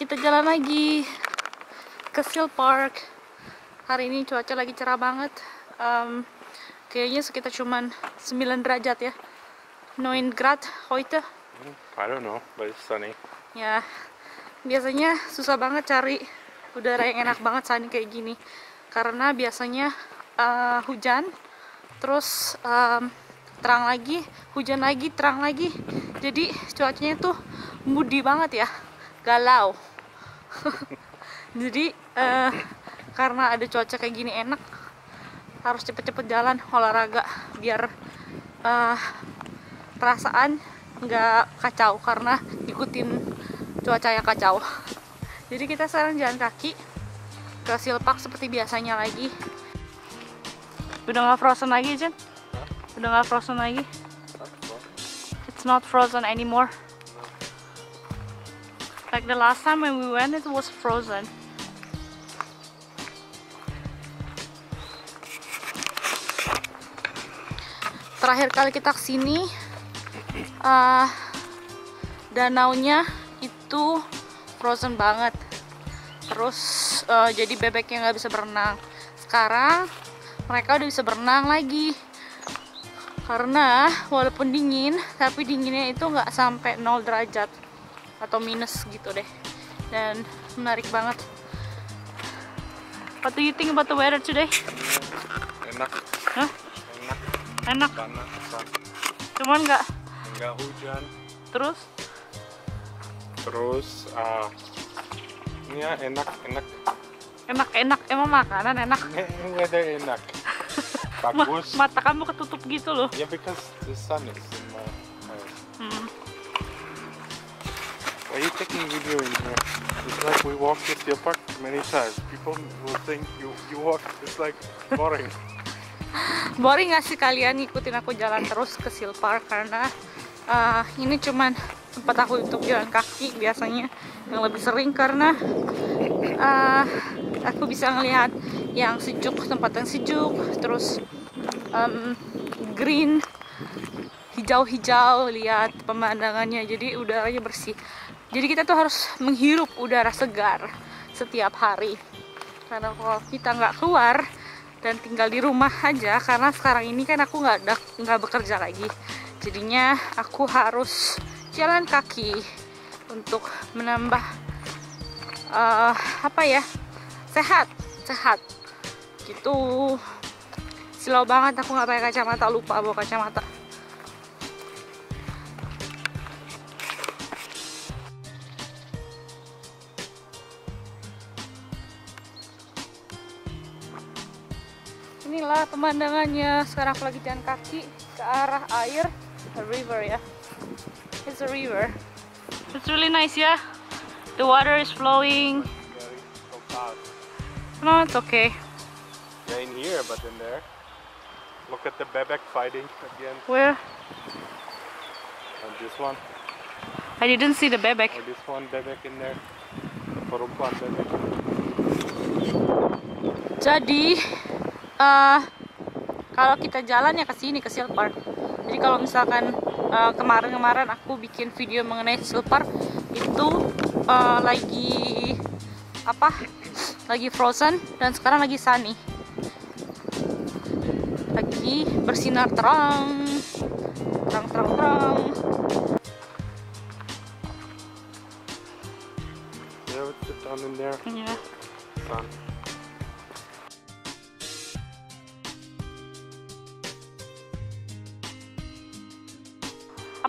kita jalan lagi ke Seal Park. Hari ini cuaca lagi cerah banget. Em, kayaknya sekitar cuman 9 derajat ya. 9 grad heute. I don't know, but it's sunny. Ya, biasanya susah banget cari udara yang enak banget ini kayak gini. Karena biasanya eh, hujan, terus em, terang lagi, hujan lagi, terang lagi. Jadi cuacanya tuh moody banget ya, galau. Jadi eh, karena ada cuaca kayak gini enak, harus cepet-cepet jalan olahraga biar eh, perasaan nggak kacau karena ikutin cuaca yang kacau. Jadi kita sekarang jalan kaki ke Silpak seperti biasanya lagi. Udah nggak frozen lagi, Jen? Udah nggak frozen lagi? It's not frozen anymore. Like the last time when we went, it was frozen. Terakhir kali kita ke sini, uh, danaunya itu frozen banget. Terus uh, jadi bebeknya nggak bisa berenang. Sekarang mereka udah bisa berenang lagi. Karena walaupun dingin, tapi dinginnya itu nggak sampai 0 derajat atau minus gitu deh. Dan menarik banget. What do you think about the weather today? Enak, Hah? enak, Enak, panas, cuman nggak Enggak hujan. terus Terus, ah, ya enak, enak. enak-enak emang makanan enak. Ini weather enak. Ma- Bagus. mata kamu ketutup gitu loh. Yeah, because the sun is Why are you taking video in here? It's like we walked to the park many times. People will think you you walk. It's like boring. Boring gak sih kalian ngikutin aku jalan terus ke Seal karena uh, ini cuman tempat aku untuk jalan kaki biasanya yang lebih sering karena uh, aku bisa ngelihat yang sejuk tempat yang sejuk terus um, green hijau-hijau lihat pemandangannya jadi udaranya bersih jadi kita tuh harus menghirup udara segar setiap hari. Karena kalau kita nggak keluar dan tinggal di rumah aja karena sekarang ini kan aku nggak nggak bekerja lagi. Jadinya aku harus jalan kaki untuk menambah eh, apa ya sehat sehat. Gitu. Slow banget aku nggak pakai kacamata lupa bawa kacamata inilah pemandangannya. Sekarang aku lagi jalan kaki ke arah air. A river ya. It's a river. It's really nice ya. The water is flowing. No it's okay. Yeah, in here, but in there. Look at the bebek fighting again. where? And this one, I didn't see the bebek. Or this one bebek in there. The bebek. jadi eh kalau kita jalan ya ke sini ke Park jadi kalau misalkan eh, kemarin-kemarin aku bikin video mengenai Park itu eh, lagi apa lagi frozen dan sekarang lagi sunny lagi bersinar terang terang terang terang Yeah, sit down in there. ya Sun.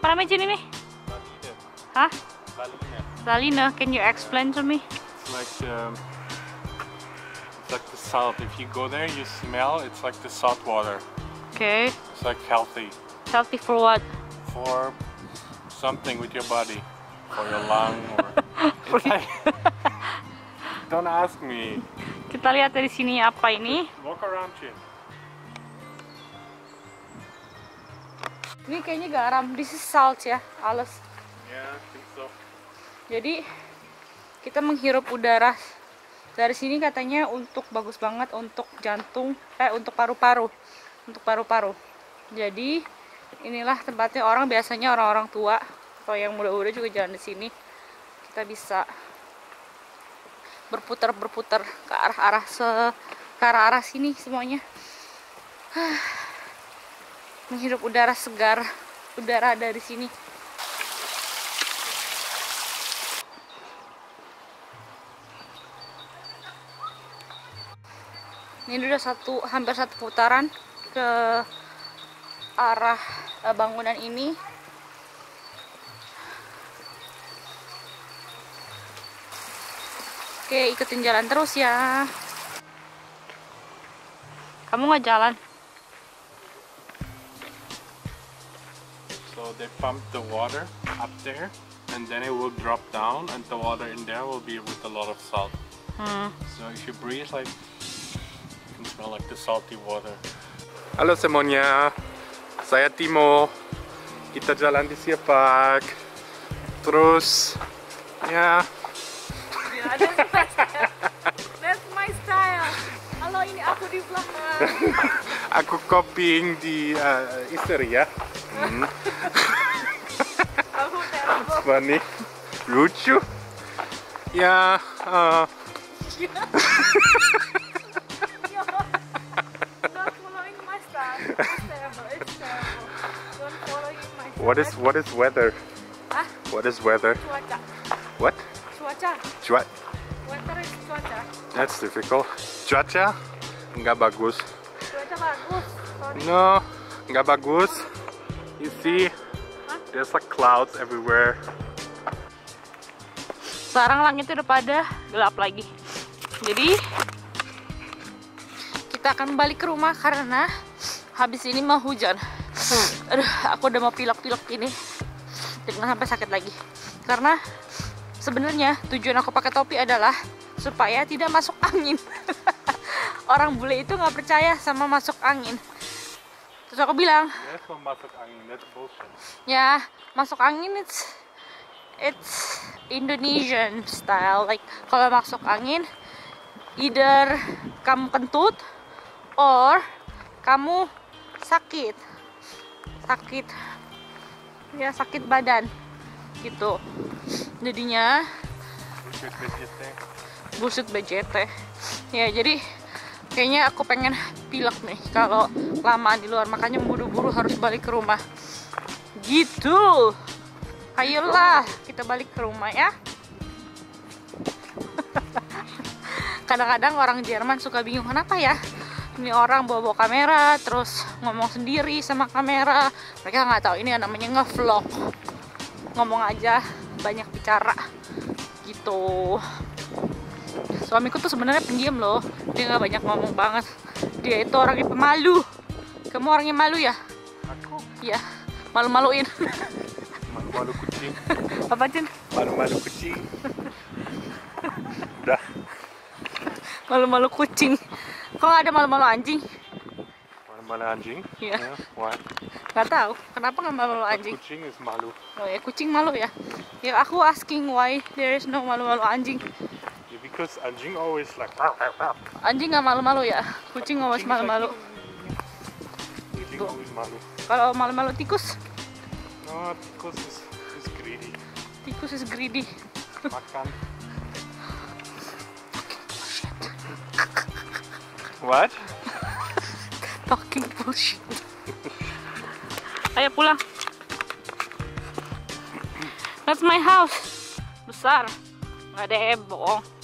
Apa namanya Jin ini hah Salina can you explain to me It's like um, it's like the salt. If you go there, you smell. It's like the salt water. okay It's like healthy healthy for what for something with your body, for your lung, or like. Don't ask me. kita lihat dari sini apa ini Walk around, Chin. Ini kayaknya garam. This is salt ya, alas. Yeah, so. Jadi kita menghirup udara dari sini katanya untuk bagus banget untuk jantung, eh untuk paru-paru, untuk paru-paru. Jadi inilah tempatnya orang biasanya orang-orang tua atau yang muda-muda juga jalan di sini. Kita bisa berputar berputar ke arah arah se ke arah arah sini semuanya menghirup udara segar udara dari sini ini udah satu hampir satu putaran ke arah eh, bangunan ini Oke, ikutin jalan terus ya. Kamu nggak jalan? So they pump the water up there and then it will drop down and the water in there will be with a lot of salt. Hmm. So if you breathe like you can smell like the salty water. Halo semuanya. Saya Timo. Kita jalan di Sia Park. Terus ya Ya, that's my. That's my style. Halo, ini aku di belakang. aku copying di uh, Histeria. Hmm. Aku. Funny. Lucu. Ya, uh, You're not following my style. It's terrible. It's terrible. Don't following my style. what is what is weather? Hah? What is weather? Cuaca. What? Cuaca. Cuaca. Weather is cuaca. That's difficult. Cuaca nggak bagus. Cuaca bagus. Sorry. No, nggak bagus. You see, there's like clouds everywhere. Sekarang langit udah pada gelap lagi. Jadi kita akan balik ke rumah karena habis ini mau hujan. Aduh, aku udah mau pilek-pilek ini. Jangan sampai sakit lagi. Karena sebenarnya tujuan aku pakai topi adalah supaya tidak masuk angin. Orang bule itu nggak percaya sama masuk angin. Terus aku bilang, That's not masuk angin. That's bullshit. ya masuk angin it's it's Indonesian style like kalau masuk angin either kamu kentut or kamu sakit sakit ya sakit badan gitu jadinya Bullshit BJT. bullshit BJT ya jadi kayaknya aku pengen pilek nih kalau lamaan di luar makanya buru-buru harus balik ke rumah. Gitu. Ayolah kita balik ke rumah ya. Kadang-kadang orang Jerman suka bingung kenapa ya? Ini orang bawa-bawa kamera terus ngomong sendiri sama kamera. Mereka nggak tahu ini namanya ngevlog. Ngomong aja banyak bicara. Gitu suamiku tuh sebenarnya pendiam loh dia nggak banyak ngomong banget dia itu orangnya pemalu kamu orangnya malu ya Aku ya malu-maluin malu-malu kucing. apa Cin? Malu-malu kucing. Udah. malu-malu kucing kok nggak ada malu-malu anjing Malu-malu anjing. Iya. Yeah, Why? nggak tahu kenapa nggak malu-malu anjing Kucing is malu. oh ya kucing malu ya ya aku asking why there is no malu-malu anjing Yeah, because anjing always like. Anjing nggak malu-malu ya? Kucing always malu-malu. Kalau malu-malu tikus? No, tikus is, is greedy. tikus is greedy. Makan. What? talking bullshit. Ayo pulang. That's my house. Besar. Nggak ada bohong